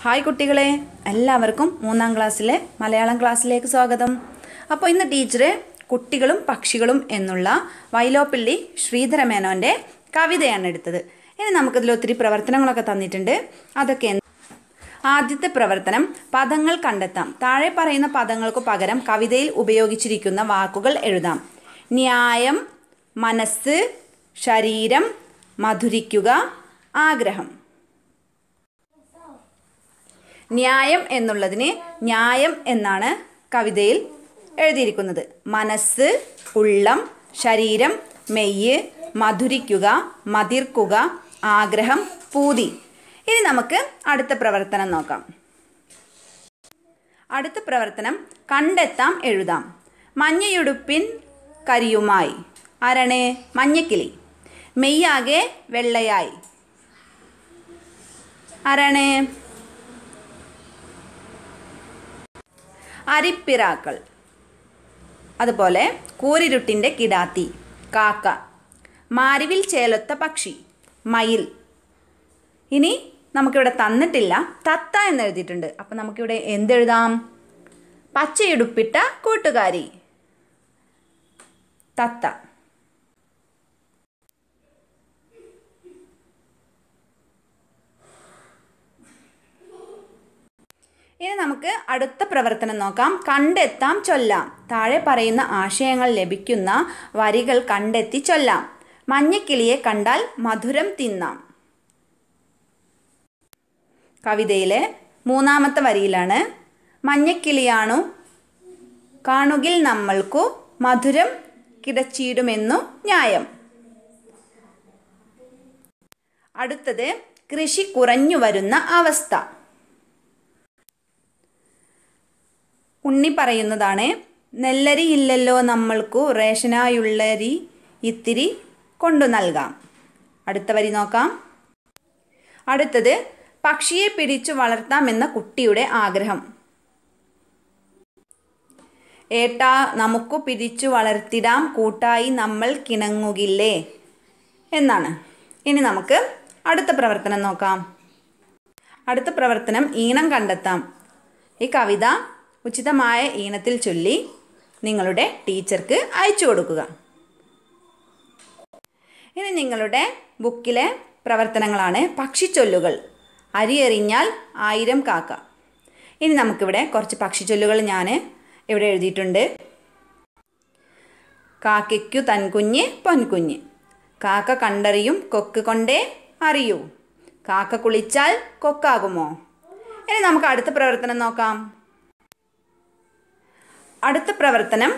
Hi കുട്ടികളെ എല്ലാവർക്കും മൂന്നാം ക്ലാസ്സിലെ മലയാളം ക്ലാസ്സിലേക്ക് സ്വാഗതം. അപ്പോൾ ഇന്ന് ടീച്ചറെ കുട്ടികളും പക്ഷികളും എന്നുള്ള വൈലോപ്പിള്ളി ശ്രീധരമേനോന്റെ കവിതയാണ് എടുത്തത്. ഇനി നമുക്കിതിൽ ഒത്തിരി പ്രവർത്തനങ്ങളൊക്കെ തന്നിട്ടുണ്ട്. അതൊക്കെ ആദ്യത്തെ പ്രവർത്തനം പദങ്ങൾ കണ്ടെത്താം. താഴെ പറയുന്ന പദങ്ങൾക്ക് പകരം കവിതയിൽ ഉപയോഗിച്ചിരിക്കുന്ന വാക്കുകൾ എഴുതാം. ന്യായം മനസ്സ് ശരീരം മധുരിക്കുക ആഗ്രഹം. ന്യായം എന്നുള്ളതിന് ന്യായം എന്നാണ് കവിതയിൽ എഴുതിയിരിക്കുന്നത്. മനസ്സ് ഉള്ളം ശരീരം മെയ്യ് മധുരിക്കുക മതിർക്കുക ആഗ്രഹം പൂതി. ഇനി നമുക്ക് അടുത്ത പ്രവർത്തനം നോക്കാം. അടുത്ത പ്രവർത്തനം കണ്ടെത്താം എഴുതാം. മഞ്ഞയുടുപ്പിൻ കരിയുമായി. ആരാണ്? മഞ്ഞക്കിളി. മെയ്യാകെ വെള്ളയായി. ആരാണ്? അരിപ്പിറാക്കൾ. അതുപോലെ കൂരിരുട്ടിന്റെ കിടാത്തി കാക്ക മാരിവിൽ ചേലൊത്ത പക്ഷി മയിൽ. ഇനി നമുക്കിവിടെ തന്നിട്ടില്ല. തത്ത എന്ന് എഴുതിയിട്ടുണ്ട്. അപ്പം നമുക്കിവിടെ എന്തെഴുതാം? പച്ചയുടുപ്പിട്ട കൂട്ടുകാരി. തത്ത ഇനി നമുക്ക് അടുത്ത പ്രവർത്തനം നോക്കാം. കണ്ടെത്താം ചൊല്ലാം. താഴെ പറയുന്ന ആശയങ്ങൾ ലഭിക്കുന്ന വരികൾ കണ്ടെത്തി ചൊല്ലാം. മഞ്ഞക്കിളിയെ കണ്ടാൽ മധുരം തിന്നാം. കവിതയിലെ മൂന്നാമത്തെ വരിയിലാണ്. മഞ്ഞക്കിളിയാണു കാണുകിൽ നമ്മൾക്കു മധുരം കിടച്ചിടുമെന്നു ന്യായം. അടുത്തത് കൃഷി കുറഞ്ഞു വരുന്ന അവസ്ഥ. ഉണ്ണി പറയുന്നതാണ് നെല്ലരി ഇല്ലല്ലോ നമ്മൾക്കു റേഷനായുള്ളരി ഇത്തിരി കൊണ്ടു നൽകാം. അടുത്ത വരി നോക്കാം. അടുത്തത് പക്ഷിയെ പിടിച്ചു വളർത്താമെന്ന കുട്ടിയുടെ ആഗ്രഹം. ഏട്ടാ നമുക്കു പിടിച്ചു വളർത്തിടാം കൂട്ടായി നമ്മൾ കിണങ്ങുകില്ലേ എന്നാണ്. ഇനി നമുക്ക് അടുത്ത പ്രവർത്തനം നോക്കാം. അടുത്ത പ്രവർത്തനം ഈണം കണ്ടെത്താം. ഈ കവിത ഉചിതമായ ഈണത്തിൽ ചൊല്ലി നിങ്ങളുടെ ടീച്ചർക്ക് അയച്ചു കൊടുക്കുക. ഇനി നിങ്ങളുടെ ബുക്കിലെ പ്രവർത്തനങ്ങളാണ് പക്ഷിച്ചൊല്ലുകൾ. അരിയെറിഞ്ഞാൽ ആയിരം കാക്ക. ഇനി നമുക്കിവിടെ കുറച്ച് പക്ഷിച്ചൊല്ലുകൾ ഞാൻ ഇവിടെ എഴുതിയിട്ടുണ്ട്. കാക്കയ്ക്കു തൻകുഞ്ഞ് പൊൻകുഞ്ഞ്. കാക്ക കണ്ടറിയും കൊക്ക് കൊണ്ടേ അറിയൂ. കാക്ക കുളിച്ചാൽ കൊക്കാകുമോ? ഇനി നമുക്ക് അടുത്ത പ്രവർത്തനം നോക്കാം. അടുത്ത പ്രവർത്തനം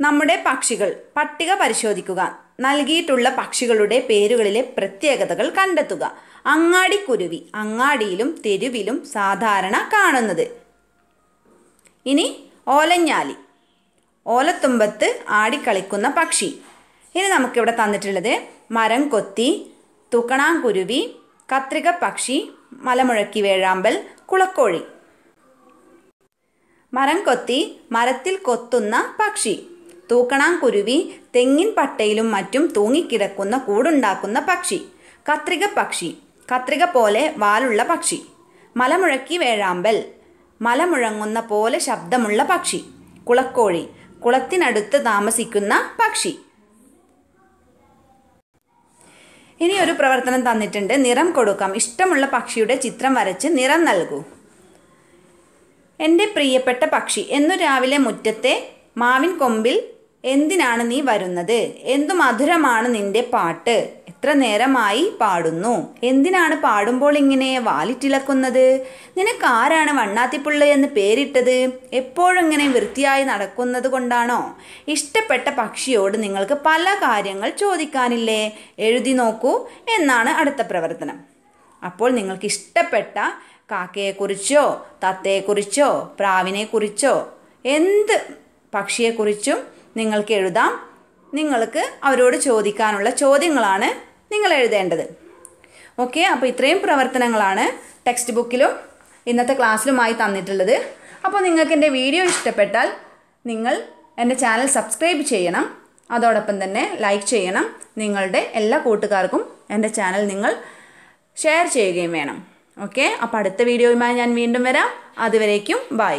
നമ്മുടെ പക്ഷികൾ പട്ടിക പരിശോധിക്കുക. നൽകിയിട്ടുള്ള പക്ഷികളുടെ പേരുകളിലെ പ്രത്യേകതകൾ കണ്ടെത്തുക. അങ്ങാടി കുരുവി അങ്ങാടിയിലും തെരുവിലും സാധാരണ കാണുന്നത്. ഇനി ഓലഞ്ഞാലി ഓലത്തുമ്പത്ത് ആടിക്കളിക്കുന്ന പക്ഷി. ഇനി നമുക്കിവിടെ തന്നിട്ടുള്ളത് മരം കൊത്തി തുക്കണാങ്കുരുവി കത്രിക പക്ഷി മലമുഴക്കി വേഴാമ്പൽ കുളക്കോഴി. മരം കൊത്തി മരത്തിൽ കൊത്തുന്ന പക്ഷി. തൂക്കണാംകുരുവി തെങ്ങിൻ പട്ടയിലും മറ്റും തൂങ്ങിക്കിടക്കുന്ന കൂടുണ്ടാക്കുന്ന പക്ഷി. കത്രിക പക്ഷി. കത്രിക പോലെ വാലുള്ള പക്ഷി. മലമുഴക്കി വേഴാമ്പൽ. മലമുഴങ്ങുന്ന പോലെ ശബ്ദമുള്ള പക്ഷി. കുളക്കോഴി. കുളത്തിനടുത്ത് താമസിക്കുന്ന പക്ഷി. ഇനി ഒരു പ്രവർത്തനം തന്നിട്ടുണ്ട്. നിറം കൊടുക്കാം. ഇഷ്ടമുള്ള പക്ഷിയുടെ ചിത്രം വരച്ച് നിറം നൽകൂ. എന്റെ പ്രിയപ്പെട്ട പക്ഷി എന്നു രാവിലെ മുറ്റത്തെ മാവിൻ കൊമ്പിൽ എന്തിനാണ് നീ വരുന്നത്? എന്തു മധുരമാണ് നിന്റെ പാട്ട്? എത്ര നേരമായി പാടുന്നു? എന്തിനാണ് പാടുമ്പോൾ ഇങ്ങനെ വാലിറ്റിളക്കുന്നത്? നിനക്ക് ആരാണ് വണ്ണാത്തിപ്പുള്ള എന്ന് പേരിട്ടത്? എപ്പോഴും ഇങ്ങനെ വൃത്തിയായി നടക്കുന്നത് കൊണ്ടാണോ? ഇഷ്ടപ്പെട്ട പക്ഷിയോട് നിങ്ങൾക്ക് പല കാര്യങ്ങൾ ചോദിക്കാനില്ലേ? എഴുതി നോക്കൂ. എന്നാണ് അടുത്ത പ്രവർത്തനം. അപ്പോൾ നിങ്ങൾക്ക് ഇഷ്ടപ്പെട്ട കാക്കയെക്കുറിച്ചോ തത്തയെക്കുറിച്ചോ പ്രാവിനെക്കുറിച്ചോ എന്ത് പക്ഷിയെക്കുറിച്ചും നിങ്ങൾക്ക് എഴുതാം. നിങ്ങൾക്ക് അവരോട് ചോദിക്കാനുള്ള ചോദ്യങ്ങളാണ് നിങ്ങൾ എഴുതേണ്ടത്. ഓക്കെ അപ്പോൾ ഇത്രയും പ്രവർത്തനങ്ങളാണ് ടെക്സ്റ്റ് ബുക്കിലും ഇന്നത്തെ ക്ലാസ്സിലുമായി തന്നിട്ടുള്ളത്. അപ്പോൾ നിങ്ങൾക്ക് എന്റെ വീഡിയോ ഇഷ്ടപ്പെട്ടാൽ നിങ്ങൾ എന്റെ ചാനൽ സബ്സ്ക്രൈബ് ചെയ്യണം. അതോടൊപ്പം തന്നെ ലൈക്ക് ചെയ്യണം. നിങ്ങളുടെ എല്ലാ കൂട്ടുകാർക്കും എന്റെ ചാനൽ നിങ്ങൾ ഷെയർ ചെയ്യുകയും വേണം. ഓക്കെ? അപ്പോൾ അടുത്ത വീഡിയോയുമായി ഞാൻ വീണ്ടും വരാം. അതുവരേക്കും ബൈ.